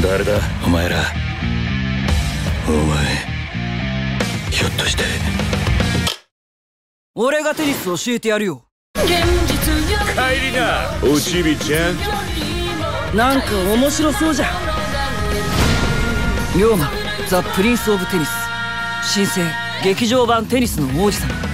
誰だ？お前ら。お前ひょっとして。俺がテニス教えてやるよ。帰りな。おちびちゃん。なんか面白そうじゃん。龍馬ザ・プリンス・オブ・テニス。新生劇場版テニスの王子様。